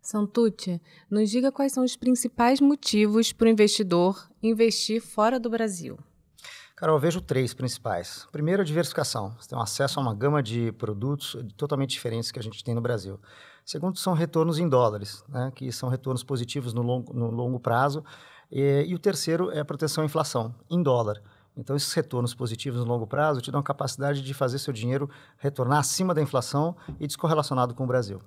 Santucci, nos diga quais são os principais motivos para o investidor investir fora do Brasil. Carol, eu vejo três principais. Primeiro, a diversificação. Você tem um acesso a uma gama de produtos totalmente diferentes que a gente tem no Brasil. Segundo, são retornos em dólares, né, que são retornos positivos no longo, no longo prazo. E, e o terceiro é a proteção à inflação, em dólar. Então, esses retornos positivos no longo prazo te dão a capacidade de fazer seu dinheiro retornar acima da inflação e descorrelacionado com o Brasil.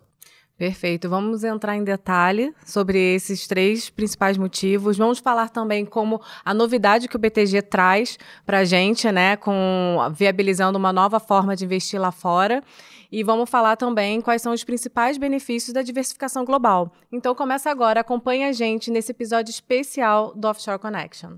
Perfeito. Vamos entrar em detalhe sobre esses três principais motivos. Vamos falar também como a novidade que o BTG traz para a gente, né, com viabilizando uma nova forma de investir lá fora. E vamos falar também quais são os principais benefícios da diversificação global. Então começa agora, acompanha a gente nesse episódio especial do Offshore Connection.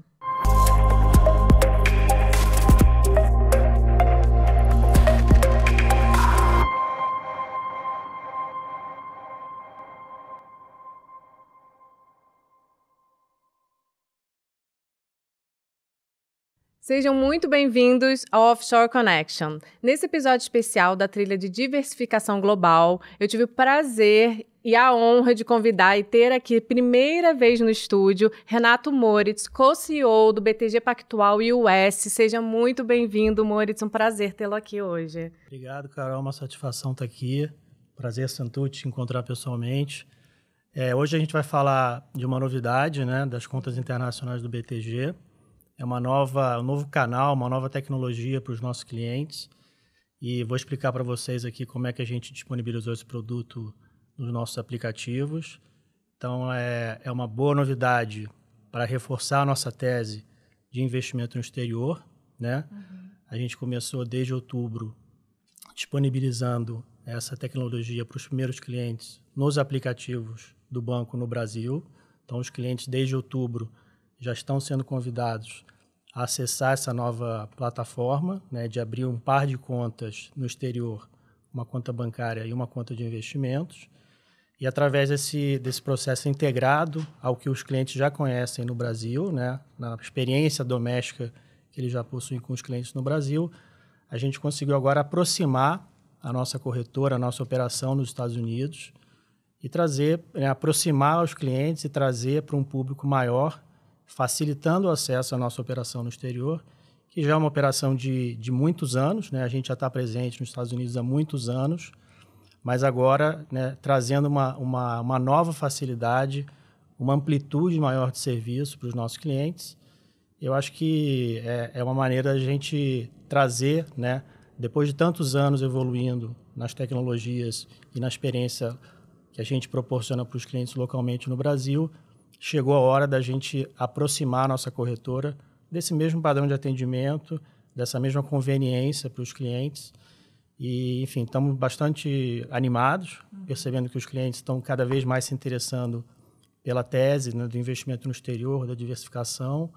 Sejam muito bem-vindos ao Offshore Connection. Nesse episódio especial da trilha de diversificação global, eu tive o prazer e a honra de convidar e ter aqui, primeira vez no estúdio, Renato Moritz, co-CEO do BTG Pactual US. Seja muito bem-vindo, Moritz. Um prazer tê-lo aqui hoje. Obrigado, Carol. Uma satisfação estar aqui. Prazer, Santu, te encontrar pessoalmente. É, hoje a gente vai falar de uma novidade né, das contas internacionais do BTG é uma nova, um novo canal, uma nova tecnologia para os nossos clientes. E vou explicar para vocês aqui como é que a gente disponibilizou esse produto nos nossos aplicativos. Então, é, é uma boa novidade para reforçar a nossa tese de investimento no exterior. Né? Uhum. A gente começou desde outubro disponibilizando essa tecnologia para os primeiros clientes nos aplicativos do banco no Brasil. Então, os clientes, desde outubro, já estão sendo convidados a acessar essa nova plataforma, né, de abrir um par de contas no exterior, uma conta bancária e uma conta de investimentos. E através desse, desse processo integrado ao que os clientes já conhecem no Brasil, né, na experiência doméstica que eles já possuem com os clientes no Brasil, a gente conseguiu agora aproximar a nossa corretora, a nossa operação nos Estados Unidos e trazer, né, aproximar os clientes e trazer para um público maior facilitando o acesso à nossa operação no exterior, que já é uma operação de, de muitos anos, né? a gente já está presente nos Estados Unidos há muitos anos, mas agora né, trazendo uma, uma, uma nova facilidade, uma amplitude maior de serviço para os nossos clientes. Eu acho que é, é uma maneira da gente trazer, né, depois de tantos anos evoluindo nas tecnologias e na experiência que a gente proporciona para os clientes localmente no Brasil, chegou a hora da gente aproximar a nossa corretora desse mesmo padrão de atendimento, dessa mesma conveniência para os clientes. E, enfim, estamos bastante animados, percebendo que os clientes estão cada vez mais se interessando pela tese né, do investimento no exterior, da diversificação.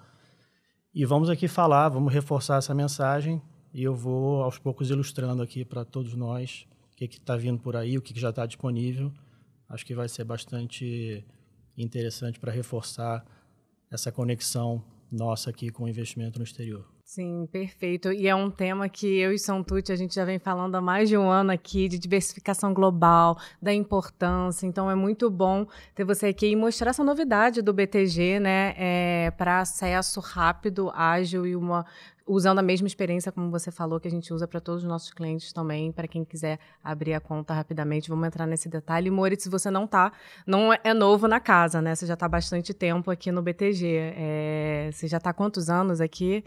E vamos aqui falar, vamos reforçar essa mensagem e eu vou aos poucos ilustrando aqui para todos nós o que está vindo por aí, o que, que já está disponível. Acho que vai ser bastante interessante para reforçar essa conexão nossa aqui com o investimento no exterior. Sim, perfeito. E é um tema que eu e São Tucci, a gente já vem falando há mais de um ano aqui, de diversificação global, da importância. Então, é muito bom ter você aqui e mostrar essa novidade do BTG, né, é, para acesso rápido, ágil e uma usando a mesma experiência, como você falou, que a gente usa para todos os nossos clientes também, para quem quiser abrir a conta rapidamente. Vamos entrar nesse detalhe. Moritz, você não está, não é novo na casa, né? Você já está há bastante tempo aqui no BTG. É, você já está há quantos anos aqui?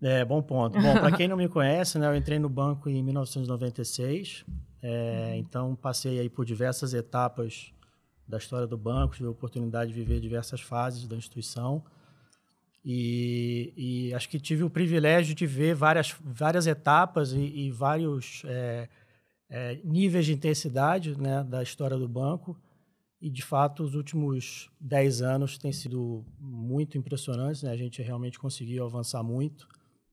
É, bom ponto. Bom, para quem não me conhece, né, eu entrei no banco em 1996, é, então passei aí por diversas etapas da história do banco, tive a oportunidade de viver diversas fases da instituição. E, e, acho que tive o privilégio de ver várias, várias etapas e, e vários é, é, níveis de intensidade né, da história do banco. E, de fato, os últimos 10 anos têm sido muito impressionantes. Né? A gente realmente conseguiu avançar muito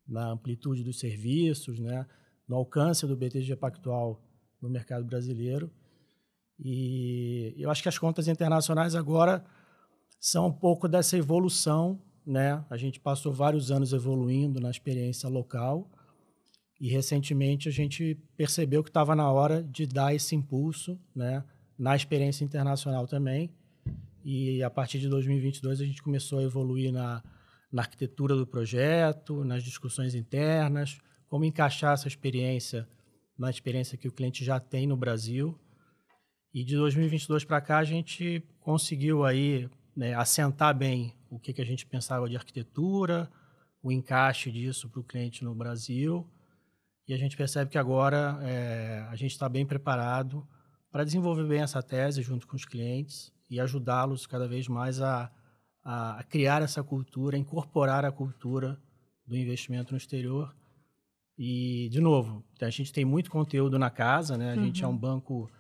na amplitude dos serviços, né? no alcance do BTG Pactual no mercado brasileiro. E eu acho que as contas internacionais agora são um pouco dessa evolução né? A gente passou vários anos evoluindo na experiência local e recentemente a gente percebeu que estava na hora de dar esse impulso, né? na experiência internacional também. E a partir de 2022 a gente começou a evoluir na, na arquitetura do projeto, nas discussões internas, como encaixar essa experiência na experiência que o cliente já tem no Brasil. E de 2022 para cá a gente conseguiu aí né, assentar bem o que, que a gente pensava de arquitetura, o encaixe disso para o cliente no Brasil. E a gente percebe que agora é, a gente está bem preparado para desenvolver bem essa tese junto com os clientes e ajudá-los cada vez mais a, a, criar essa cultura, a incorporar a cultura do investimento no exterior. E, de novo, a gente tem muito conteúdo na casa, né? A uhum. gente é um uhum. banco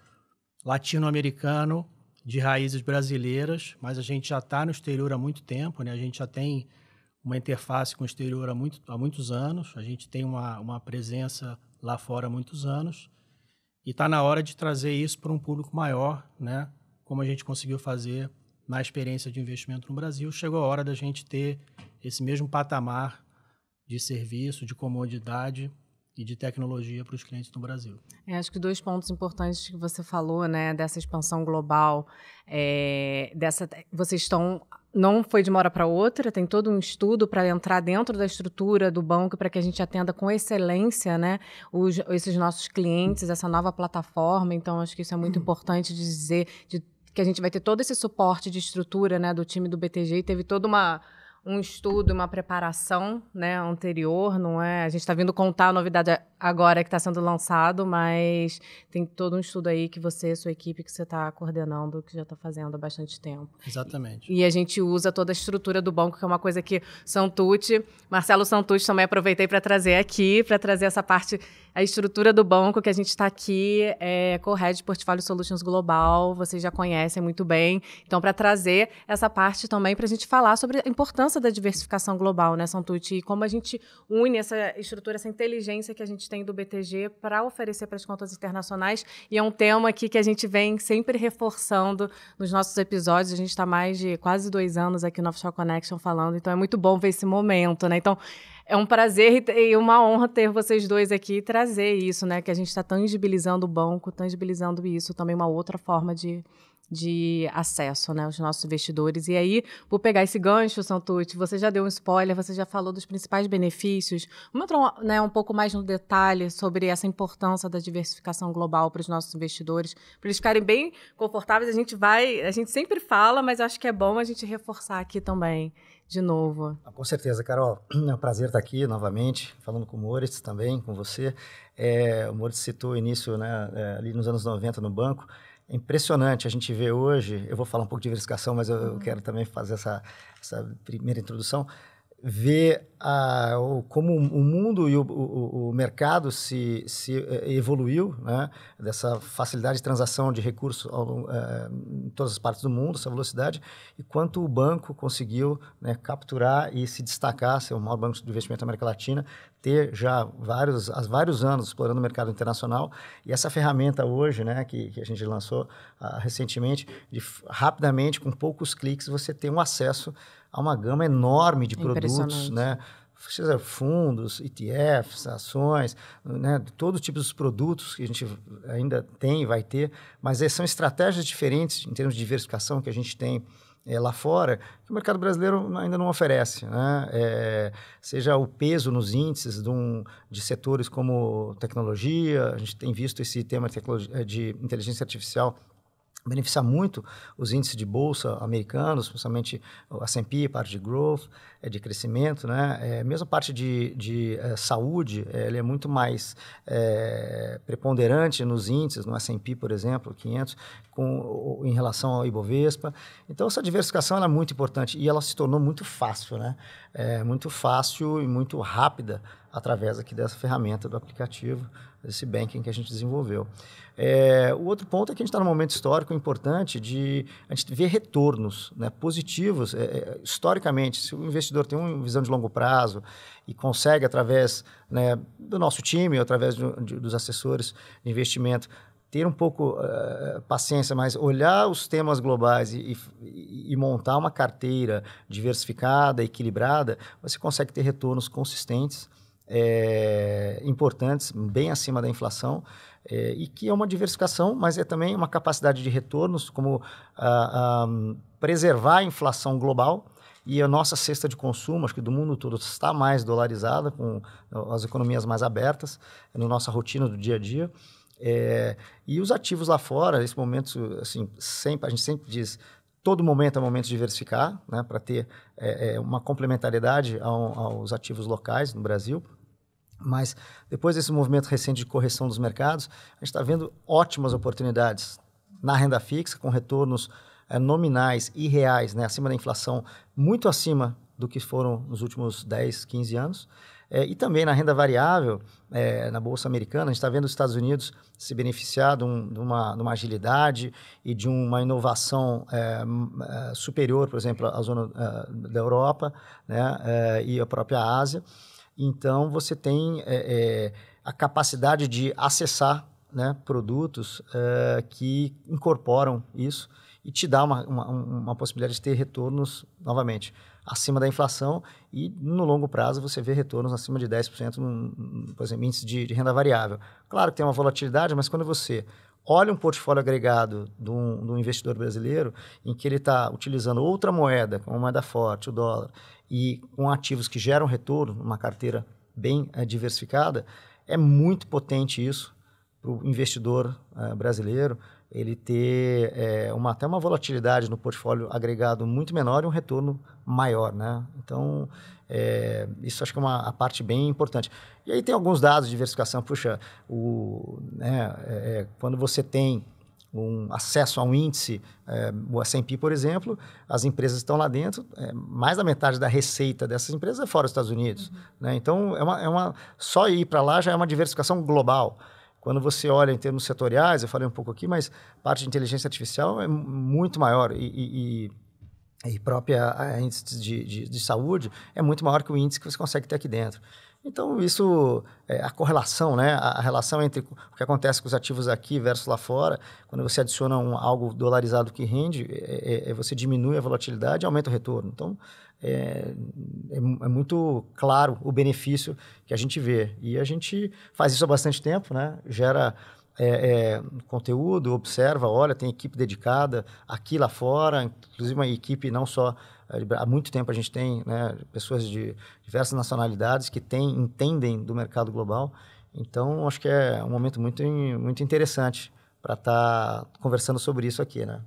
latino-americano de raízes brasileiras, mas a gente já está no exterior há muito tempo, né? A gente já tem uma interface com o exterior há, muito, há muitos anos, a gente tem uma, uma presença lá fora há muitos anos, e está na hora de trazer isso para um público maior, né? Como a gente conseguiu fazer na experiência de investimento no Brasil, chegou a hora da gente ter esse mesmo patamar de serviço, de comodidade e de tecnologia para os clientes no Brasil. É, acho que dois pontos importantes que você falou, né, dessa expansão global, é, dessa, vocês estão não foi de uma hora para outra, tem todo um estudo para entrar dentro da estrutura do banco para que a gente atenda com excelência, né, os, esses nossos clientes, essa nova plataforma. Então, acho que isso é muito importante de dizer, de, que a gente vai ter todo esse suporte de estrutura, né, do time do BTG e teve toda uma um estudo, uma preparação né, anterior, não é? A gente está vindo contar a novidade agora que está sendo lançado, mas tem todo um estudo aí que você, sua equipe, que você está coordenando, que já está fazendo há bastante tempo. Exatamente. E, e, a gente usa toda a estrutura do banco, que é uma coisa que Santucci, Marcelo Santucci também aproveitei para trazer aqui, para trazer essa parte a estrutura do banco que a gente está aqui é Corred Portfolio Solutions Global, vocês já conhecem muito bem. Então, para trazer essa parte também para a gente falar sobre a importância da diversificação global, né, Santucci, e como a gente une essa estrutura, essa inteligência que a gente tem do BTG para oferecer para as contas internacionais. E é um tema aqui que a gente vem sempre reforçando nos nossos episódios. A gente está mais de quase dois anos aqui no Offshore Connection falando, então é muito bom ver esse momento, né? Então, é um prazer e uma honra ter vocês dois aqui e trazer isso, né? Que a gente está tangibilizando o banco, tangibilizando isso, também uma outra forma de, de acesso né, aos nossos investidores. E aí, vou pegar esse gancho, Santucci, você já deu um spoiler, você já falou dos principais benefícios. Vamos entrar né, um pouco mais no detalhe sobre essa importância da diversificação global para os nossos investidores, para eles ficarem bem confortáveis. A gente vai, a gente sempre fala, mas acho que é bom a gente reforçar aqui também de novo. Ah, com certeza, Carol. É um prazer estar aqui novamente, falando com o Moritz também, com você. É, o Moritz citou o início né, é, ali nos anos 90 no banco. É impressionante a gente vê hoje, eu vou falar um pouco de diversificação, mas eu, eu uhum. quero também fazer essa, essa primeira introdução ver a, o, como o mundo e o, o, o, mercado se, se eh, evoluiu, né? dessa facilidade de transação de recursos ao, é, em todas as partes do mundo, essa velocidade, e quanto o banco conseguiu né, capturar e se destacar, ser o maior banco de investimento da América Latina, ter já vários, há vários anos explorando o mercado internacional, e essa ferramenta hoje, né, que, que a gente lançou uh, recentemente, de rapidamente, com poucos cliques, você ter um acesso há uma gama enorme de produtos, né? Seja fundos, ETFs, ações, né? todo tipo de produtos que a gente ainda tem e vai ter, mas são estratégias diferentes em termos de diversificação que a gente tem é, lá fora, que o mercado brasileiro ainda não oferece. Né? É, seja o peso nos índices de, um, de, setores como tecnologia, a gente tem visto esse tema de, de inteligência artificial beneficiar muito os índices de bolsa americanos, principalmente o S&P, parte de growth, é, de crescimento, né? É, mesmo a parte de, de é, saúde, é, ele é muito mais é, preponderante nos índices, no S&P, por exemplo, 500, com, em relação ao Ibovespa. Então, essa diversificação é muito importante e ela se tornou muito fácil, né? É, muito fácil e muito rápida através aqui dessa ferramenta do aplicativo, desse banking que a gente desenvolveu. É, o outro ponto é que a gente está num momento histórico importante de a gente ver retornos né, positivos. É, é, historicamente, se o investidor tem uma visão de longo prazo e consegue, através né, do nosso time, através de, de, dos assessores de investimento, ter um pouco uh, paciência, mas olhar os temas globais e, e, e, montar uma carteira diversificada, equilibrada, você consegue ter retornos consistentes é, importantes, bem acima da inflação, é, e que é uma diversificação, mas é também uma capacidade de retornos, como ah, ah, preservar a inflação global e a nossa cesta de consumo, acho que do mundo todo, está mais dolarizada, com as economias mais abertas, na nossa rotina do dia a dia. É, e os ativos lá fora, nesse momento, assim, sempre, a gente sempre diz, todo momento é momento de diversificar, né, para ter é, é, uma complementariedade ao, aos ativos locais no Brasil. Mas depois desse movimento recente de correção dos mercados, a gente está vendo ótimas oportunidades na renda fixa, com retornos é, nominais e reais, né, acima da inflação, muito acima do que foram nos últimos 10, 15 anos. É, e também na renda variável, é, na Bolsa Americana, a gente está vendo os Estados Unidos se beneficiar de, um, de, uma, de uma, agilidade e de uma inovação é, é superior, por exemplo, à zona é, da Europa né, é, e a própria Ásia. Então, você tem a capacidade de acessar né, produtos que incorporam isso e te dá uma, uma, uma possibilidade de ter retornos, novamente, acima da inflação e no longo prazo você vê retornos acima de 10% no, por exemplo, índice de, de, renda variável. Claro que tem uma volatilidade, mas quando você olha um portfólio agregado de um, de um investidor brasileiro em que ele está utilizando outra moeda, como a moeda forte, o dólar, e com ativos que geram retorno, uma carteira bem é, diversificada, é muito potente isso para o investidor é, brasileiro ele ter é, uma, até uma volatilidade no portfólio agregado muito menor e um retorno maior, né? Então, é, isso acho que é uma a parte bem importante. E aí tem alguns dados de diversificação. Puxa, o, né, é, quando você tem um acesso a um índice, é, o S&P, por exemplo, as empresas estão lá dentro, é, mais da metade da receita dessas empresas é fora dos Estados Unidos. Uhum. Né? Então, é uma, é uma, só ir para lá já é uma diversificação global. Quando você olha em termos setoriais, eu falei um pouco aqui, mas parte de inteligência artificial é muito maior e, e, e própria índice de, de, de, saúde é muito maior que o índice que você consegue ter aqui dentro. Então, isso, é, a correlação, né, a, a, relação entre o que acontece com os ativos aqui versus lá fora, quando você adiciona um, algo dolarizado que rende, é, é, é você diminui a volatilidade e aumenta o retorno. Então, é, é, é, muito claro o benefício que a gente vê. E a gente faz isso há bastante tempo, né? Gera é, é, conteúdo, observa, olha, tem equipe dedicada aqui lá fora, inclusive uma equipe não só é, há muito tempo a gente tem né, pessoas de diversas nacionalidades que tem, entendem do mercado global. Então, acho que é um momento muito, muito interessante para estar tá conversando sobre isso aqui, né?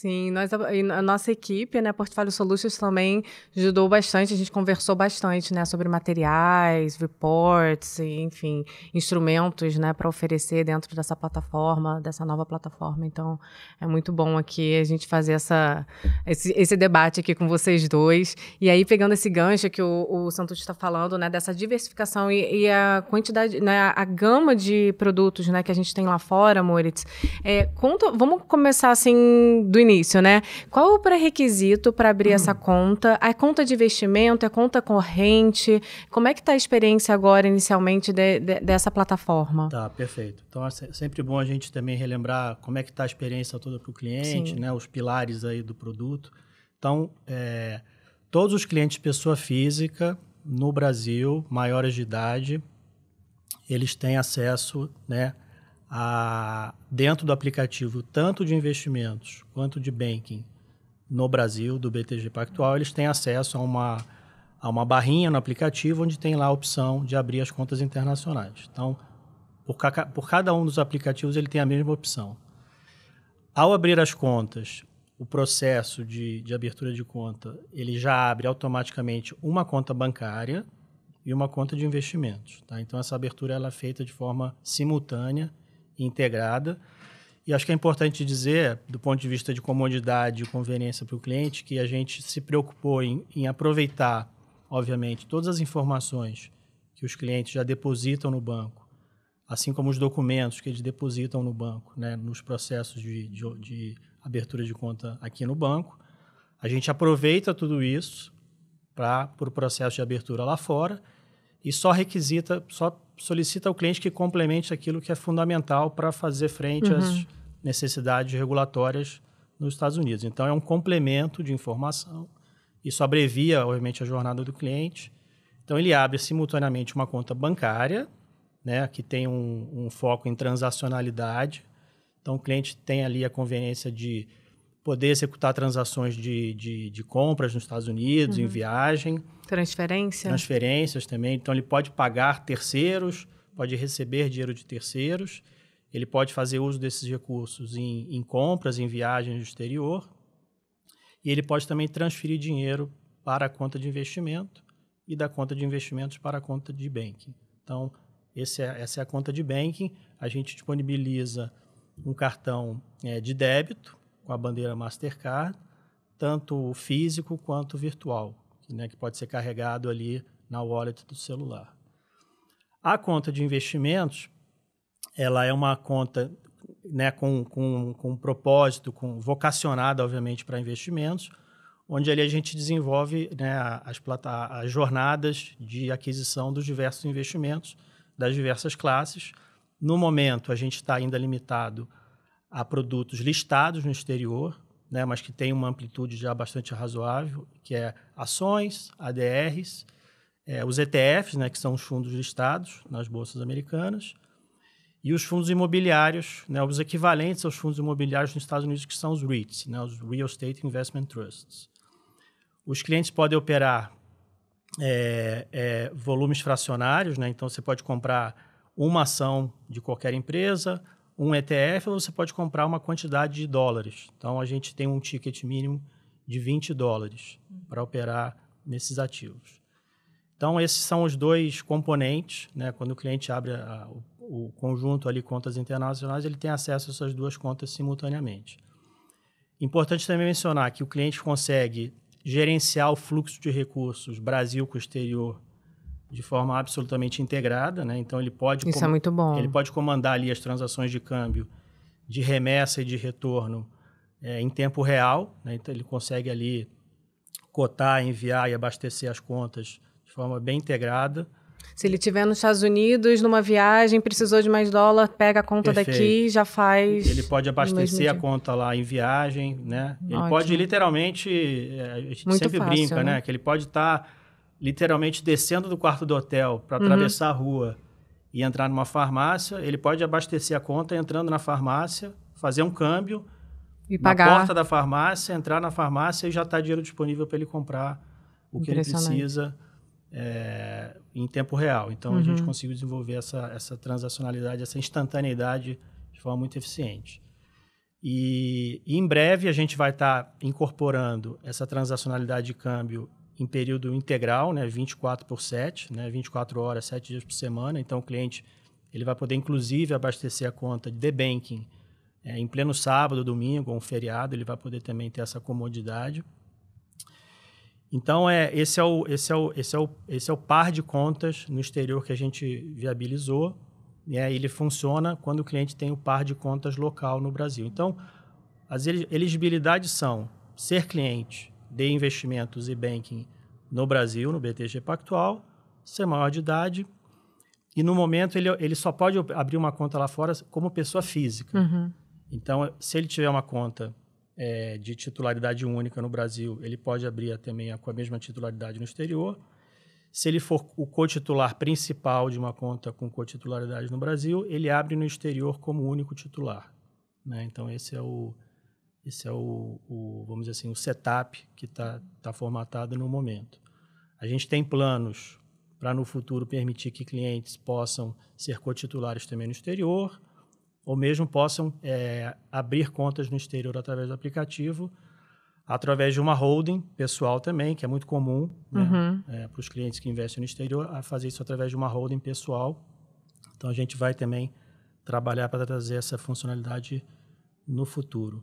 Sim, nós, a nossa equipe, né, Portfólio Solutions também ajudou bastante, a gente conversou bastante, né, sobre materiais, reports, enfim, instrumentos, né, para oferecer dentro dessa plataforma, dessa nova plataforma. Então, é muito bom aqui a gente fazer essa, esse, esse debate aqui com vocês dois. E aí, pegando esse gancho que o, o Santos está falando, né, dessa diversificação e, e, a quantidade, né, a gama de produtos, né, que a gente tem lá fora, Moritz, é, conta, vamos começar assim do início, né? Qual o pré-requisito para abrir hum. essa conta? A conta de investimento, é conta corrente? Como é que está a experiência agora, inicialmente, de, de, dessa plataforma? Tá, perfeito. Então, é sempre bom a gente também relembrar como é que está a experiência toda para o cliente, Sim. né? Os pilares aí do produto. Então, é, todos os clientes pessoa física no Brasil, maiores de idade, eles têm acesso, né? A, dentro do aplicativo, tanto de investimentos quanto de banking no Brasil, do BTG Pactual, eles têm acesso a uma, a uma barrinha no aplicativo onde tem lá a opção de abrir as contas internacionais. Então, por, ca, por cada um dos aplicativos, ele tem a mesma opção. Ao abrir as contas, o processo de, de abertura de conta, ele já abre automaticamente uma conta bancária e uma conta de investimentos. Tá? Então, essa abertura ela é feita de forma simultânea integrada. E acho que é importante dizer, do ponto de vista de comodidade e conveniência para o cliente, que a gente se preocupou em, em aproveitar, obviamente, todas as informações que os clientes já depositam no banco, assim como os documentos que eles depositam no banco, né, nos processos de, de, de abertura de conta aqui no banco. A gente aproveita tudo isso para o pro processo de abertura lá fora e só requisita, só solicita ao cliente que complemente aquilo que é fundamental para fazer frente uhum. às necessidades regulatórias nos Estados Unidos. Então, é um complemento de informação. Isso abrevia, obviamente, a jornada do cliente. Então, ele abre simultaneamente uma conta bancária, né, que tem um, um foco em transacionalidade. Então, o cliente tem ali a conveniência de poder executar transações de, de, de compras nos Estados Unidos, uhum. em viagem. Transferência. Transferências também. Então, ele pode pagar terceiros, pode receber dinheiro de terceiros. Ele pode fazer uso desses recursos em, em compras, em viagens no exterior. E ele pode também transferir dinheiro para a conta de investimento e da conta de investimentos para a conta de banking. Então, é, essa é a conta de banking. A gente disponibiliza um cartão é, de débito com a bandeira Mastercard, tanto físico quanto virtual, né, que pode ser carregado ali na wallet do celular. A conta de investimentos, ela é uma conta né, com, com, com um propósito, com, vocacionada, obviamente, para investimentos, onde ali a gente desenvolve né, as, as jornadas de aquisição dos diversos investimentos, das diversas classes. No momento, a gente está ainda limitado a produtos listados no exterior, né, mas que tem uma amplitude já bastante razoável, que é ações, ADRs, é, os ETFs, né, que são os fundos listados nas bolsas americanas, e os fundos imobiliários, né, os equivalentes aos fundos imobiliários nos Estados Unidos, que são os REITs, né, os Real Estate Investment Trusts. Os clientes podem operar é, é, volumes fracionários, né, então você pode comprar uma ação de qualquer empresa, um ETF, você pode comprar uma quantidade de dólares. Então a gente tem um ticket mínimo de 20 dólares para operar nesses ativos. Então, esses são os dois componentes. Né? Quando o cliente abre a, o, o, conjunto ali, contas internacionais, ele tem acesso a essas duas contas simultaneamente. Importante também mencionar que o cliente consegue gerenciar o fluxo de recursos Brasil com exterior de forma absolutamente integrada, né? Então ele pode isso é muito bom. Ele pode comandar ali as transações de câmbio, de remessa e de retorno é, em tempo real, né? Então ele consegue ali cotar, enviar e abastecer as contas de forma bem integrada. Se ele estiver nos Estados Unidos, numa viagem, precisou de mais dólar, pega a conta Perfeito. daqui e já faz. Ele pode abastecer a conta lá em viagem, né? Ele Ótimo. pode literalmente. É, a gente Muito sempre fácil, brinca, né? né? Que ele pode estar tá literalmente descendo do quarto do hotel para uhum. atravessar a rua e entrar numa farmácia. Ele pode abastecer a conta entrando na farmácia, fazer um câmbio. E pagar. Na porta da farmácia, entrar na farmácia e já está dinheiro disponível para ele comprar o que ele precisa é, em tempo real. Então, uhum. a gente uhum. conseguiu desenvolver essa, essa transacionalidade, essa instantaneidade de forma muito eficiente. E, e em breve a gente vai estar tá incorporando essa transacionalidade de câmbio em período integral, né, 24 por 7, né, 24 horas, 7 dias por semana. Então, o cliente ele vai poder, inclusive, abastecer a conta de banking é, em pleno sábado, domingo ou um feriado. Ele vai poder também ter essa comodidade. Então, é, esse, é o, esse, é o, esse, é o, esse é o par de contas no exterior que a gente viabilizou. Aí ele funciona quando o cliente tem o par de contas local no Brasil. Então, as elegibilidades são ser cliente de investimentos e banking no Brasil, no BTG Pactual, ser maior de idade. E no momento ele, ele só pode abrir uma conta lá fora como pessoa física. Uhum. Então, se ele tiver uma conta é, de titularidade única no Brasil, ele pode abrir também com a mesma titularidade no exterior. Se ele for o cotitular principal de uma conta com cotitularidade no Brasil, ele abre no exterior como único titular. Né? Então, esse é o, esse é o, o vamos dizer assim, o setup que está tá formatado no momento. A gente tem planos para no futuro permitir que clientes possam ser cotitulares também no exterior, ou mesmo possam é, abrir contas no exterior através do aplicativo, através de uma holding pessoal também, que é muito comum né, uhum. é, para os clientes que investem no exterior, a fazer isso através de uma holding pessoal. Então, a gente vai também trabalhar para trazer essa funcionalidade no futuro.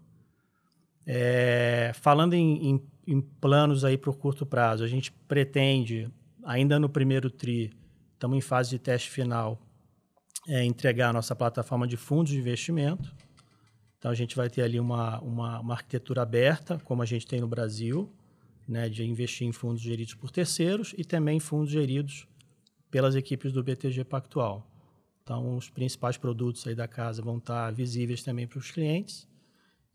É, falando em, em, em, planos aí para o curto prazo, a gente pretende, ainda no primeiro TRI, estamos em fase de teste final, é, entregar a nossa plataforma de fundos de investimento. Então, a gente vai ter ali uma, uma, uma arquitetura aberta, como a gente tem no Brasil, né, de investir em fundos geridos por terceiros e também fundos geridos pelas equipes do BTG Pactual. Então, os principais produtos aí da casa vão estar visíveis também para os clientes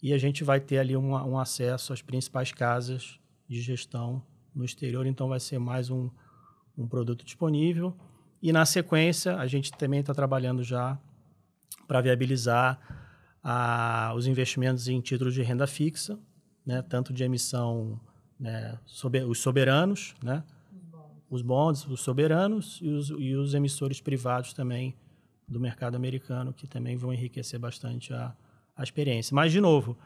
e a gente vai ter ali um, um acesso às principais casas de gestão no exterior. Então, vai ser mais um, um produto disponível. E na sequência, a gente também está trabalhando já para viabilizar a, os investimentos em títulos de renda fixa, né, tanto de emissão, né, os soberanos, né, os bonds, os soberanos e os, e os emissores privados também do mercado americano, que também vão enriquecer bastante a, a experiência. Mas, de novo,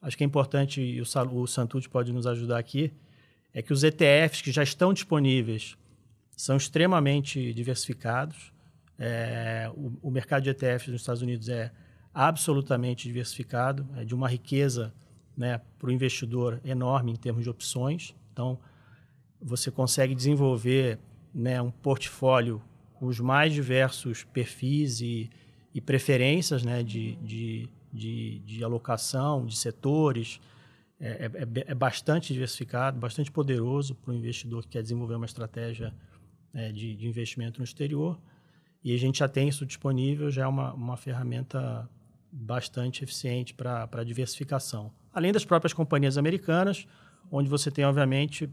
acho que é importante, e o, o Santucci pode nos ajudar aqui, é que os ETFs que já estão disponíveis são extremamente diversificados. É, o, o, mercado de ETFs nos Estados Unidos é absolutamente diversificado, é de uma riqueza né, para o investidor enorme em termos de opções. Então, você consegue desenvolver né, um portfólio com os mais diversos perfis e, e preferências né, de, de, de, de, alocação, de setores. É, é, é, bastante diversificado, bastante poderoso para o investidor que quer desenvolver uma estratégia é, de, de, investimento no exterior. E a gente já tem isso disponível, já é uma, uma ferramenta bastante eficiente para a diversificação. Além das próprias companhias americanas, onde você tem, obviamente,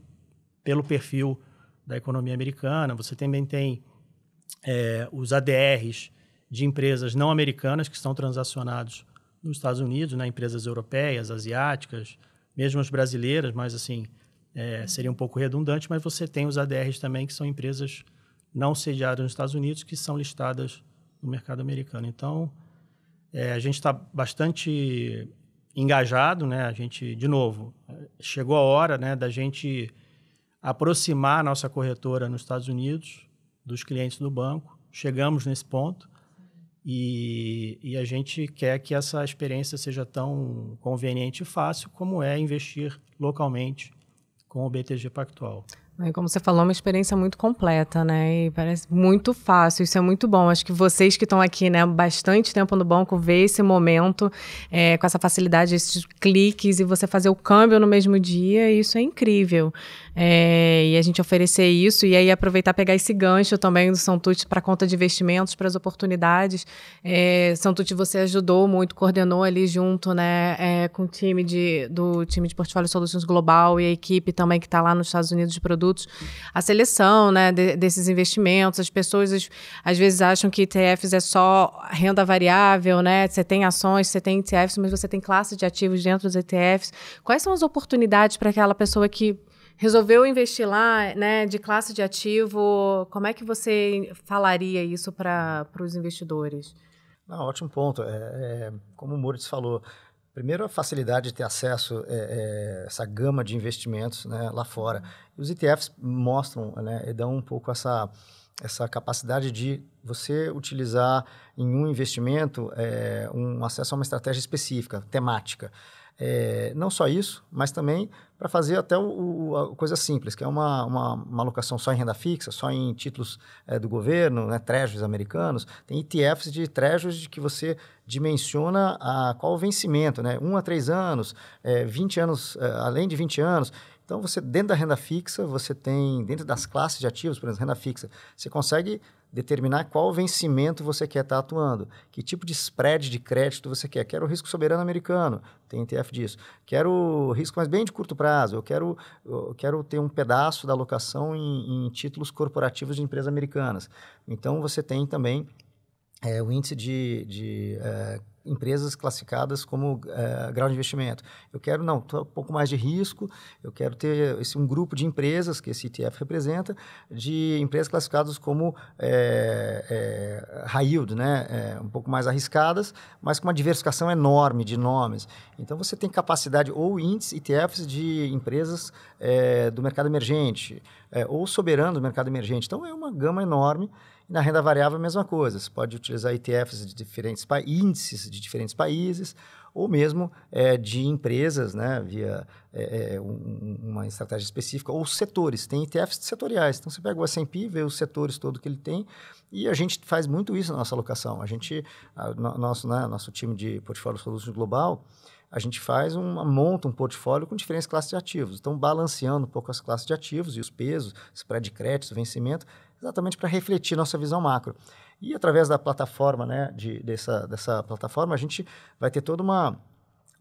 pelo perfil da economia americana. Você também tem é, os ADRs de empresas não americanas que estão transacionados nos Estados Unidos, né, empresas europeias, asiáticas, mesmo as brasileiras, mas assim é, seria um pouco redundante. Mas você tem os ADRs também que são empresas não sediadas nos Estados Unidos que são listadas no mercado americano. Então é, a gente está bastante engajado, né? A gente, de novo, chegou a hora, né, da gente aproximar a nossa corretora nos Estados Unidos dos clientes do banco. Chegamos nesse ponto e, e, a gente quer que essa experiência seja tão conveniente e fácil como é investir localmente com o BTG Pactual. Como você falou, é uma experiência muito completa, né? E parece muito fácil, isso é muito bom. Acho que vocês que estão aqui, né, bastante tempo no banco, ver esse momento é, com essa facilidade, esses cliques e você fazer o câmbio no mesmo dia, isso é incrível. É, e a gente oferecer isso e aí aproveitar pegar esse gancho também do Santucci para conta de investimentos, para as oportunidades. É, você ajudou muito, coordenou ali junto, né, é, com o time de, do time de Portfólio Solutions Global e a equipe também que está lá nos Estados Unidos de produtos, a seleção, né, de, desses investimentos. As pessoas às, vezes acham que ETFs é só renda variável, né? Você tem ações, você tem ETFs, mas você tem classe de ativos dentro dos ETFs. Quais são as oportunidades para aquela pessoa que resolveu investir lá, né, de classe de ativo, como é que você falaria isso para os investidores? Não, ótimo ponto. É, é, como o Moritz falou, primeiro a facilidade de ter acesso a é, é, essa gama de investimentos né, lá fora. E os ETFs mostram, né, e dão um pouco essa essa capacidade de você utilizar em um investimento é, um acesso a uma estratégia específica, temática. É, não só isso, mas também para fazer até o, o, coisa simples, que é uma, uma, uma, alocação só em renda fixa, só em títulos é, do governo, né, treasuries americanos. Tem ETFs de de que você dimensiona a, qual o vencimento, né? Um a três anos, é, 20 anos, é, além de 20 anos. Então, você dentro da renda fixa, você tem, dentro das classes de ativos, por exemplo, renda fixa, você consegue determinar qual vencimento você quer estar tá atuando, que tipo de spread de crédito você quer. Quero risco soberano americano, tem ETF disso. Quero risco mais bem de curto prazo, eu quero, eu quero ter um pedaço da alocação em, em títulos corporativos de empresas americanas. Então, você tem também é, o índice de, de é, empresas classificadas como é, grau de investimento. Eu quero, não, um pouco mais de risco, eu quero ter esse, um grupo de empresas que esse ETF representa, de empresas classificadas como é, é, high yield, né? um pouco mais arriscadas, mas com uma diversificação enorme de nomes. Então, você tem capacidade, ou índices, ETFs de empresas do mercado emergente, ou soberano do mercado emergente. Então, é uma gama enorme na renda variável, a mesma coisa. Você pode utilizar ETFs de diferentes índices de diferentes países, ou mesmo é, de empresas, né, via é, um, uma estratégia específica, ou setores. Tem ETFs setoriais. Então, você pega o S&P, vê os setores todo que ele tem, e a gente faz muito isso na nossa alocação. A gente, a, no, nosso, né, nosso time de portfólio solutions global, a gente faz uma monta um portfólio com diferentes classes de ativos. Então, balanceando um pouco as classes de ativos e os pesos, spread de crédito, vencimento, exatamente para refletir nossa visão macro. E através da plataforma, né, de, dessa, dessa plataforma, a gente vai ter toda uma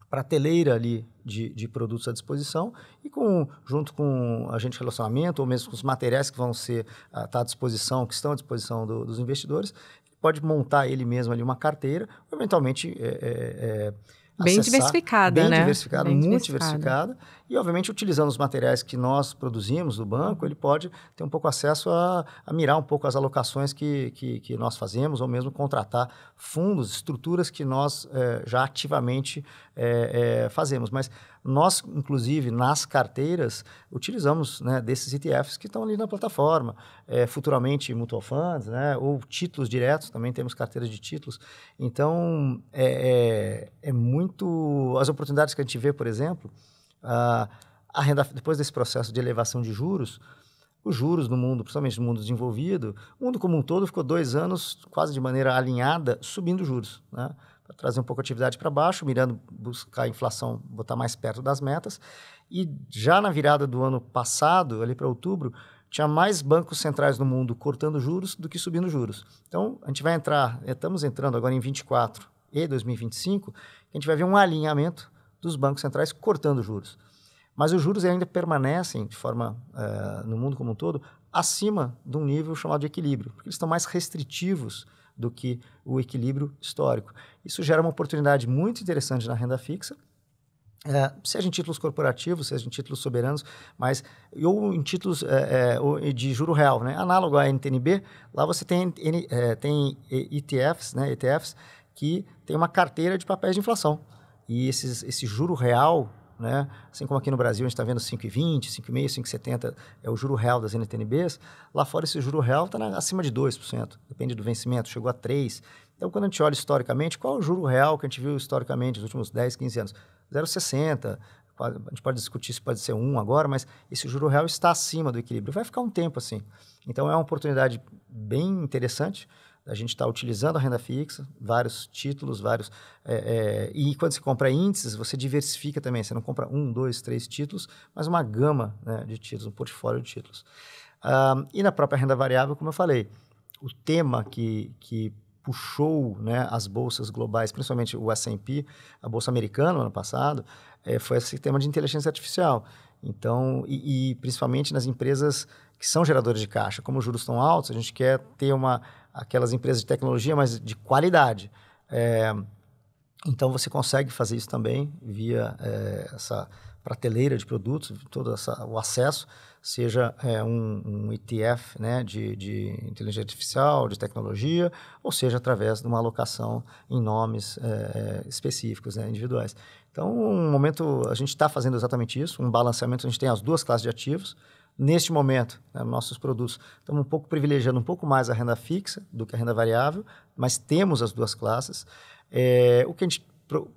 prateleira ali de, de, produtos à disposição e com, junto com agente de relacionamento ou mesmo com os materiais que vão ser uh, tá à disposição, que estão à disposição do, dos investidores, pode montar ele mesmo ali uma carteira, eventualmente é, é, é Bem acessar, diversificada, bem né? Diversificada, bem muito diversificada. diversificada. E, obviamente, utilizando os materiais que nós produzimos do banco, ele pode ter um pouco acesso a, a mirar um pouco as alocações que, que, que, nós fazemos, ou mesmo contratar fundos, estruturas que nós é, já ativamente é, é, fazemos. Mas nós, inclusive, nas carteiras, utilizamos né, desses ETFs que estão ali na plataforma. É, futuramente, mutual funds, né, ou títulos diretos, também temos carteiras de títulos. Então, é, é, é muito... As oportunidades que a gente vê, por exemplo, a, renda, depois desse processo de elevação de juros, os juros no mundo, principalmente no mundo desenvolvido, o mundo como um todo ficou dois anos quase de maneira alinhada subindo juros. Né? para trazer um pouco a atividade para baixo, mirando buscar a inflação, botar mais perto das metas. E já na virada do ano passado, ali para outubro, tinha mais bancos centrais no mundo cortando juros do que subindo juros. Então, a gente vai entrar, estamos entrando agora em 24 e 2025, a gente vai ver um alinhamento dos bancos centrais cortando juros. Mas os juros ainda permanecem, de forma, uh, no mundo como um todo, acima de um nível chamado de equilíbrio, porque eles estão mais restritivos do que o equilíbrio histórico. Isso gera uma oportunidade muito interessante na renda fixa, é, seja em títulos corporativos, seja em títulos soberanos, mas ou em títulos é, é, de juro real, né? Análogo à NTNB, lá você tem, tem ETFs, né? ETFs que tem uma carteira de papéis de inflação. E esses, esse juro real né? Assim como aqui no Brasil a gente está vendo 5,20, 5,5, 5,70 é o juro real das NTNBs, lá fora esse juro real está acima de 2%, depende do vencimento, chegou a 3%. Então, quando a gente olha historicamente, qual é o juro real que a gente viu historicamente nos últimos 10, 15 anos? 0,60%. A gente pode discutir se pode ser 1 agora, mas esse juro real está acima do equilíbrio. Vai ficar um tempo assim. Então, é uma oportunidade bem interessante a gente está utilizando a renda fixa, vários títulos, vários. É, é, e quando você compra índices, você diversifica também. Você não compra um, dois, três títulos, mas uma gama né, de títulos, um portfólio de títulos. E na própria renda variável, como eu falei, o tema que, que puxou né, as bolsas globais, principalmente o S&P, a bolsa americana no ano passado, é, foi esse tema de inteligência artificial. Então, e, e, principalmente nas empresas que são geradoras de caixa, como os juros estão altos, a gente quer ter uma aquelas empresas de tecnologia, mas de qualidade. É, então você consegue fazer isso também via é, essa prateleira de produtos, todo essa, o acesso, seja é, um, um, ETF né, de, de, inteligência artificial, de tecnologia, ou seja através de uma alocação em nomes é, específicos, né, individuais. Então, um momento, a gente está fazendo exatamente isso, um balanceamento, a gente tem as duas classes de ativos, neste momento, né, nossos produtos, estamos um pouco privilegiando um pouco mais a renda fixa do que a renda variável, mas temos as duas classes. É, o que a gente pro,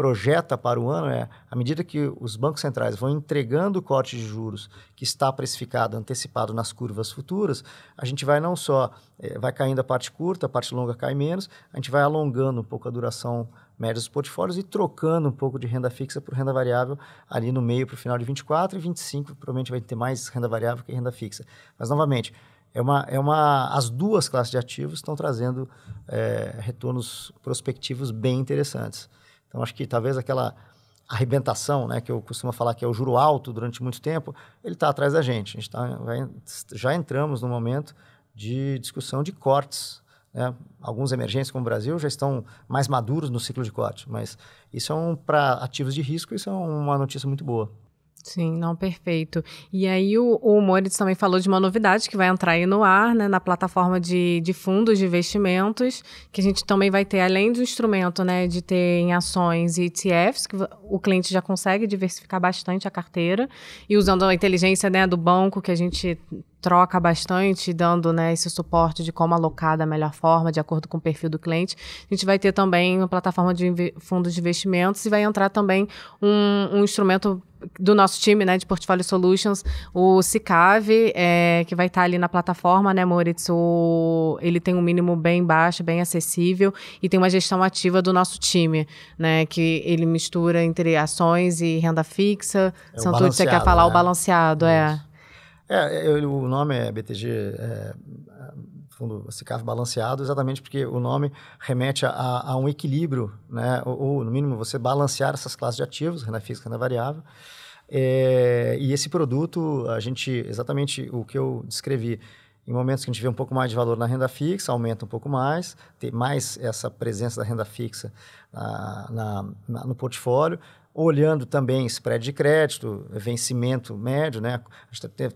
projeta para o ano é, à medida que os bancos centrais vão entregando o corte de juros que está precificado, antecipado nas curvas futuras, a gente vai não só, é, vai caindo a parte curta, a parte longa cai menos, a gente vai alongando um pouco a duração médias dos portfólios e trocando um pouco de renda fixa por renda variável ali no meio para o final de 24 e 25 provavelmente vai ter mais renda variável que renda fixa. Mas, novamente, é uma, é uma, as duas classes de ativos estão trazendo é, retornos prospectivos bem interessantes. Então, acho que talvez aquela arrebentação, né, que eu costumo falar que é o juro alto durante muito tempo, ele está atrás da gente. A gente tá, já entramos no momento de discussão de cortes né? Alguns emergentes, como o Brasil, já estão mais maduros no ciclo de corte, mas isso é um para ativos de risco, isso é uma notícia muito boa. Sim, não, perfeito. E aí o, o Moritz também falou de uma novidade que vai entrar aí no ar, né, na plataforma de, de fundos de investimentos, que a gente também vai ter, além do instrumento, né, de ter em ações e ETFs, que o cliente já consegue diversificar bastante a carteira, e usando a inteligência, né, do banco, que a gente troca bastante, dando né, esse suporte de como alocar da melhor forma, de acordo com o perfil do cliente. A gente vai ter também uma plataforma de fundos de investimentos e vai entrar também um, um instrumento do nosso time, né, de Portfolio Solutions, o Cicave, é, que vai estar ali na plataforma, né, Moritz? O, ele tem um mínimo bem baixo, bem acessível e tem uma gestão ativa do nosso time, né, que ele mistura entre ações e renda fixa. É Santucci, você quer falar né? o balanceado, é. é. É, o nome é BTG é, fundo SICAV balanceado, exatamente porque o nome remete a, a um equilíbrio, né? Ou, ou, no mínimo, você balancear essas classes de ativos, renda e renda variável. É, e esse produto, a gente, exatamente o que eu descrevi, em momentos que a gente vê um pouco mais de valor na renda fixa, aumenta um pouco mais, tem mais essa presença da renda fixa na, na, na, no portfólio olhando também spread de crédito, vencimento médio, né?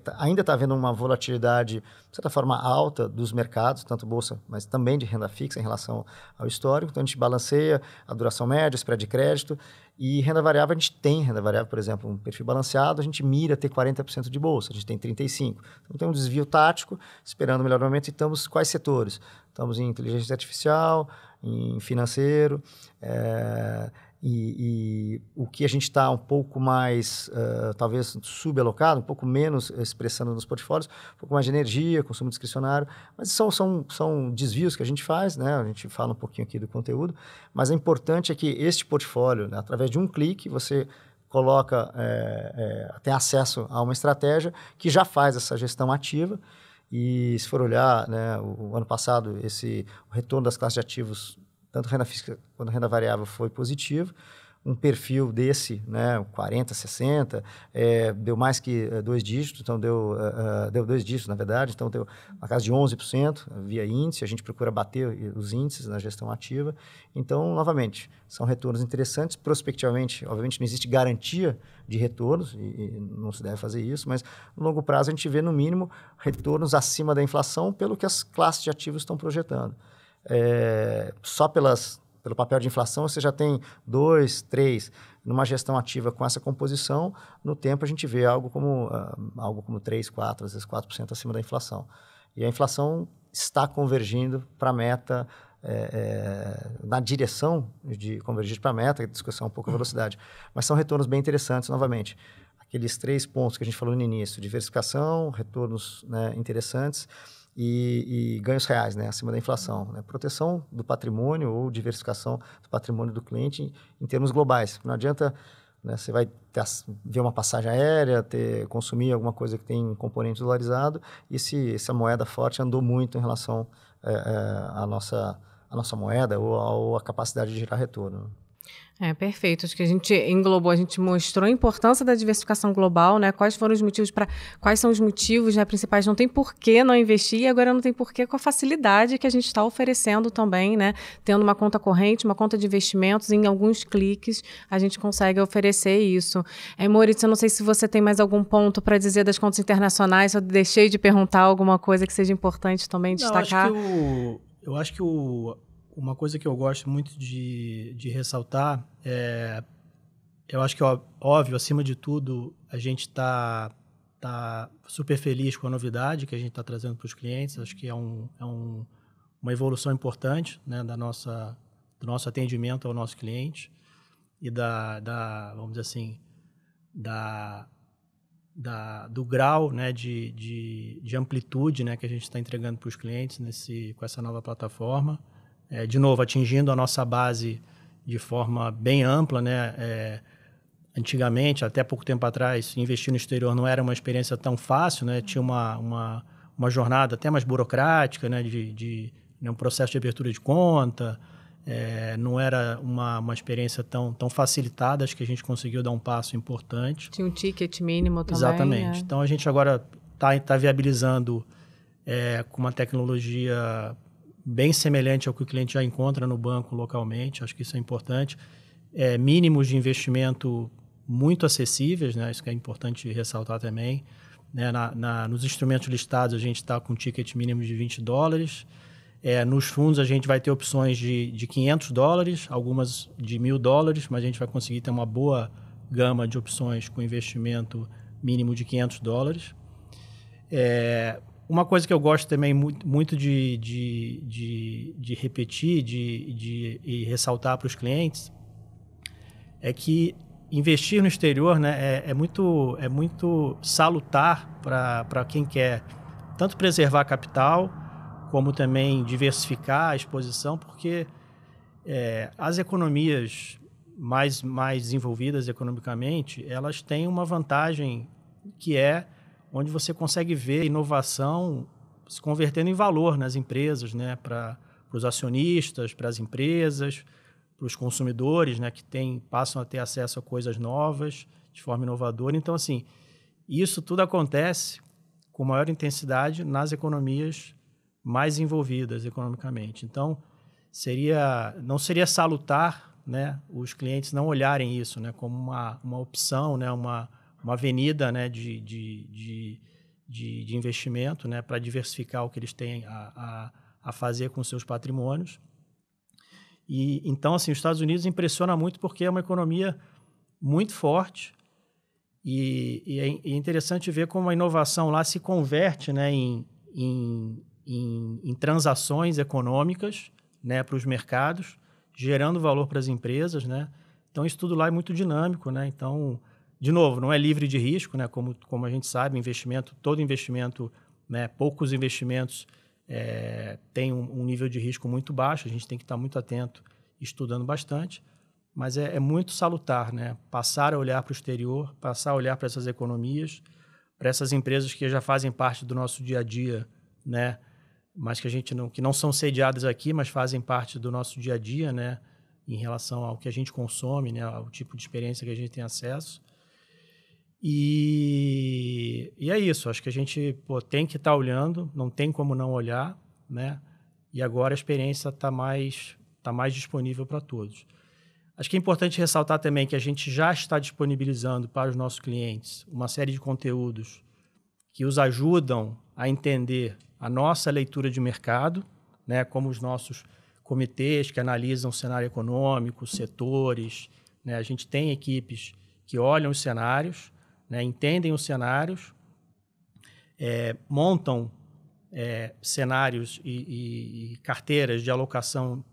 Tá, ainda está havendo uma volatilidade, de certa forma, alta dos mercados, tanto bolsa, mas também de renda fixa em relação ao histórico. Então, a gente balanceia a duração média, spread de crédito. E renda variável, a gente tem renda variável, por exemplo, um perfil balanceado, a gente mira ter 40% de bolsa, a gente tem 35%. Então, tem um desvio tático, esperando o melhor momento. E estamos quais setores? Estamos em inteligência artificial, em financeiro, é, e, e, o que a gente está um pouco mais, uh, talvez, subalocado, um pouco menos expressando nos portfólios, um pouco mais de energia, consumo discricionário, mas são, são, são desvios que a gente faz, né? A gente fala um pouquinho aqui do conteúdo, mas é importante é que este portfólio, né, através de um clique, você coloca, é, é, tem acesso a uma estratégia que já faz essa gestão ativa, e se for olhar, né, o, o ano passado, esse o retorno das classes de ativos tanto renda física quanto renda variável foi positivo. Um perfil desse, né, 40, 60, é, deu mais que uh, dois dígitos, então deu, uh, deu dois dígitos, na verdade, então deu uma casa de 11% via índice, a gente procura bater os índices na gestão ativa. Então, novamente, são retornos interessantes. Prospectivamente, obviamente, não existe garantia de retornos, e, e não se deve fazer isso, mas no longo prazo a gente vê, no mínimo, retornos acima da inflação pelo que as classes de ativos estão projetando é, só pelas, pelo papel de inflação, você já tem dois, três. Numa gestão ativa com essa composição, no tempo a gente vê algo como, uh, algo como 3, 4, às vezes 4% acima da inflação. E a inflação está convergindo para a meta, é, é, na direção de convergir para a meta, discussão um pouco a velocidade. Mas são retornos bem interessantes, novamente. Aqueles três pontos que a gente falou no início, diversificação, retornos né, interessantes, e, e, ganhos reais, né, acima da inflação. Né? Proteção do patrimônio ou diversificação do patrimônio do cliente em, em termos globais. Não adianta né, você vai ter, ver uma passagem aérea, ter, consumir alguma coisa que tem componente dolarizado e se essa moeda forte andou muito em relação é, é, à nossa, nossa moeda ou à capacidade de gerar retorno. É, perfeito. Acho que a gente englobou, a gente mostrou a importância da diversificação global, né? Quais foram os motivos para. Quais são os motivos né, principais? Não tem por que não investir, e agora não tem por que com a facilidade que a gente está oferecendo também, né? Tendo uma conta corrente, uma conta de investimentos, em alguns cliques a gente consegue oferecer isso. É, Maurício, eu não sei se você tem mais algum ponto para dizer das contas internacionais, eu deixei de perguntar alguma coisa que seja importante também destacar. Não, acho que o, eu acho que o uma coisa que eu gosto muito de, de ressaltar é. Eu acho que, óbvio, acima de tudo, a gente está tá super feliz com a novidade que a gente está trazendo para os clientes. Acho que é, um, é um, uma evolução importante né, da nossa, do nosso atendimento ao nosso cliente e da, da vamos dizer assim, da, da, do grau né, de, de, de amplitude né, que a gente está entregando para os clientes nesse, com essa nova plataforma é, de novo, atingindo a nossa base de forma bem ampla, né? É, antigamente, até pouco tempo atrás, investir no exterior não era uma experiência tão fácil, né? Tinha uma, uma, uma jornada até mais burocrática, né? De, de né? um processo de abertura de conta, é, não era uma, uma experiência tão, tão facilitada, acho que a gente conseguiu dar um passo importante. Tinha um ticket mínimo também. Exatamente. É. Então, a gente agora está tá viabilizando é, com uma tecnologia bem semelhante ao que o cliente já encontra no banco localmente, acho que isso é importante. É, mínimos de investimento muito acessíveis, né? isso que é importante ressaltar também. Né? Na, na, nos instrumentos listados, a gente está com ticket mínimo de 20 dólares. É, nos fundos, a gente vai ter opções de, de 500 dólares, algumas de mil dólares, mas a gente vai conseguir ter uma boa gama de opções com investimento mínimo de 500 dólares. É, uma coisa que eu gosto também muito, muito de, de, de, de repetir de, de, e ressaltar para os clientes é que investir no exterior né, é, é muito, é muito salutar para quem quer tanto preservar capital, como também diversificar a exposição, porque é, as economias mais, mais desenvolvidas economicamente, elas têm uma vantagem que é onde você consegue ver inovação se convertendo em valor nas empresas, né? Para os acionistas, para as empresas, para os consumidores, né? Que tem, passam a ter acesso a coisas novas de forma inovadora. Então, assim, isso tudo acontece com maior intensidade nas economias mais envolvidas economicamente. Então, seria não seria salutar né, os clientes não olharem isso né, como uma, uma opção, né, uma, uma avenida né, de, de, de, de, de investimento né, para diversificar o que eles têm a, a, a fazer com seus patrimônios. E então, assim, os Estados Unidos impressiona muito porque é uma economia muito forte e, e é interessante ver como a inovação lá se converte né, em, em, em, em transações econômicas né, para os mercados, gerando valor para as empresas, né? Então, isso tudo lá é muito dinâmico, né? Então, de novo, não é livre de risco, né? Como, como a gente sabe, investimento, todo investimento, né? poucos investimentos é, tem um, um, nível de risco muito baixo, a gente tem que estar muito atento, estudando bastante, mas é, é muito salutar, né? Passar a olhar para o exterior, passar a olhar para essas economias, para essas empresas que já fazem parte do nosso dia a dia, né? mas que a gente não que não são sediadas aqui, mas fazem parte do nosso dia a dia, né, em relação ao que a gente consome, né, ao tipo de experiência que a gente tem acesso. E, e é isso, acho que a gente pô, tem que estar tá olhando, não tem como não olhar, né? E agora a experiência está mais, tá mais disponível para todos. Acho que é importante ressaltar também que a gente já está disponibilizando para os nossos clientes uma série de conteúdos que os ajudam a entender a nossa leitura de mercado, né, como os nossos comitês que analisam o cenário econômico, setores. Né, a gente tem equipes que olham os cenários, né, entendem os cenários, é, montam é, cenários e, e, e, carteiras de alocação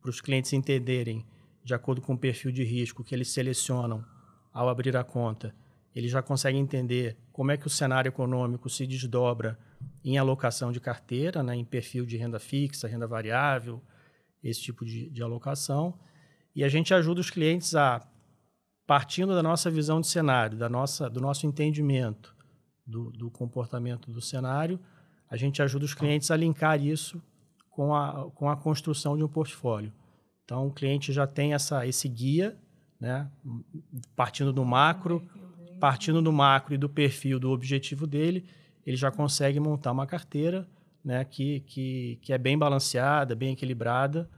para os clientes entenderem, de acordo com o perfil de risco que eles selecionam ao abrir a conta, eles já conseguem entender como é que o cenário econômico se desdobra em alocação de carteira, né, em perfil de renda fixa, renda variável, esse tipo de, de alocação. E a gente ajuda os clientes a, partindo da nossa visão de cenário, da nossa, do nosso entendimento do, do comportamento do cenário, a gente ajuda os clientes a linkar isso com a, com a construção de um portfólio. Então, o cliente já tem essa, esse guia, né, partindo do macro, partindo do macro e do perfil do objetivo dele, ele já consegue montar uma carteira né, que, que, que é bem balanceada, bem equilibrada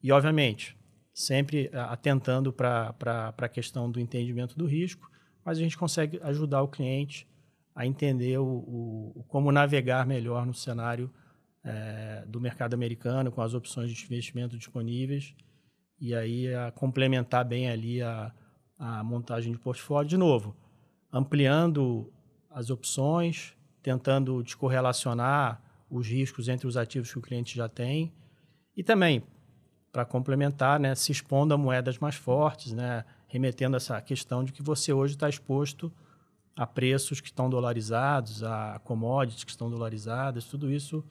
e, obviamente, sempre atentando para a questão do entendimento do risco, mas a gente consegue ajudar o cliente a entender o, o como navegar melhor no cenário é, do mercado americano com as opções de investimento disponíveis e aí a complementar bem ali a, a montagem de portfólio. De novo, ampliando as opções, tentando descorrelacionar os riscos entre os ativos que o cliente já tem e também para complementar, né, se expondo a moedas mais fortes, né, remetendo essa questão de que você hoje está exposto a preços que estão dolarizados, a commodities que estão dolarizadas, tudo isso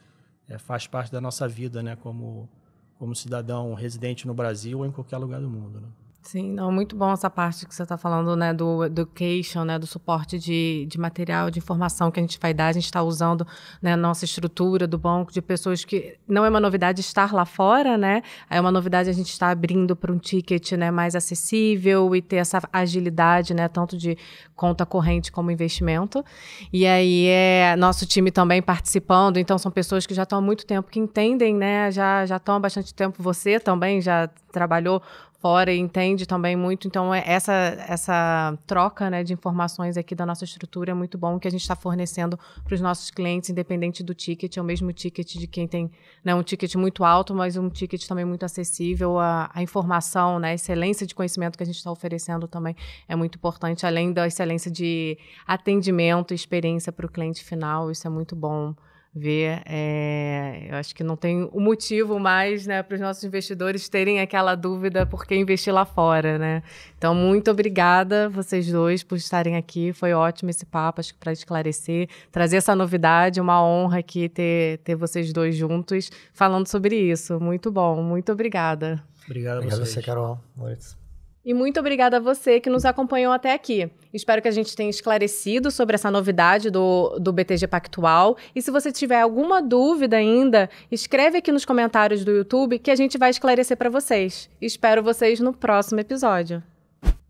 é, faz parte da nossa vida, né, como como cidadão residente no Brasil ou em qualquer lugar do mundo. Né? Sim, não, muito bom essa parte que você está falando, né, do education, né, do suporte de, de material, de informação que a gente vai dar. A gente está usando né, a nossa estrutura do banco de pessoas que não é uma novidade estar lá fora, né? É uma novidade a gente estar abrindo para um ticket né, mais acessível e ter essa agilidade, né, tanto de conta corrente como investimento. E aí é nosso time também participando, então são pessoas que já estão há muito tempo, que entendem, né? Já, já estão há bastante tempo. Você também já trabalhou fora e entende também muito. Então, é essa, essa troca né, de informações aqui da nossa estrutura é muito bom que a gente está fornecendo para os nossos clientes, independente do ticket, é o mesmo ticket de quem tem né, um ticket muito alto, mas um ticket também muito acessível. A, a informação, né, a excelência de conhecimento que a gente está oferecendo também é muito importante, além da excelência de atendimento experiência para o cliente final. Isso é muito bom ver. É, eu acho que não tem o motivo mais né, para os nossos investidores terem aquela dúvida por que investir lá fora. Né? Então, muito obrigada vocês dois por estarem aqui. Foi ótimo esse papo, acho que para esclarecer, trazer essa novidade. Uma honra aqui ter, ter vocês dois juntos falando sobre isso. Muito bom, muito obrigada. Obrigado a Obrigado a você, Carol. Moritz. E muito obrigada a você que nos acompanhou até aqui. Espero que a gente tenha esclarecido sobre essa novidade do, do BTG Pactual. E se você tiver alguma dúvida ainda, escreve aqui nos comentários do YouTube que a gente vai esclarecer para vocês. Espero vocês no próximo episódio.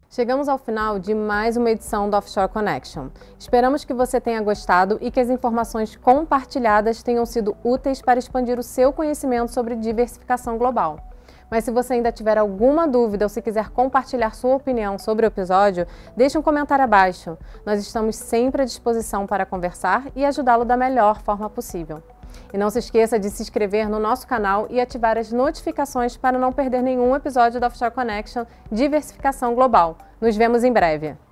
Chegamos ao final de mais uma edição do Offshore Connection. Esperamos que você tenha gostado e que as informações compartilhadas tenham sido úteis para expandir o seu conhecimento sobre diversificação global. Mas se você ainda tiver alguma dúvida ou se quiser compartilhar sua opinião sobre o episódio, deixe um comentário abaixo. Nós estamos sempre à disposição para conversar e ajudá-lo da melhor forma possível. E não se esqueça de se inscrever no nosso canal e ativar as notificações para não perder nenhum episódio da Offshore Connection Diversificação Global. Nos vemos em breve.